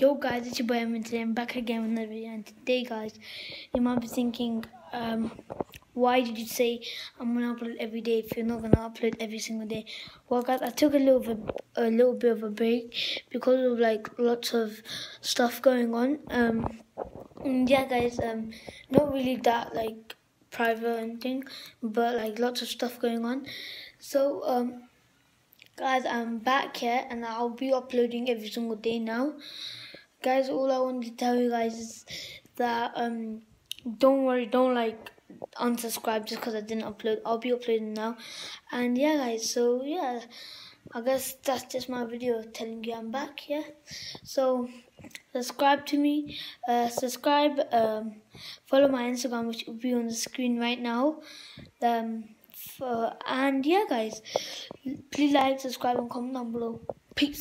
Yo guys, it's your boy Emin today. I'm back again with another video and today guys, you might be thinking, um, why did you say I'm gonna upload every day if you're not gonna upload every single day? Well guys, I took a little bit, a little bit of a break because of like lots of stuff going on. Um, yeah guys, um, not really that like private or anything, but like lots of stuff going on. So um, guys, I'm back here and I'll be uploading every single day now. Guys all i want to tell you guys is that um don't worry don't like unsubscribe just because i didn't upload. I'll be uploading now. And yeah guys so yeah i guess that's just my video telling you i'm back yeah so subscribe to me uh subscribe um follow my instagram which will be on the screen right now. Um and yeah guys please like subscribe and comment down below. Peace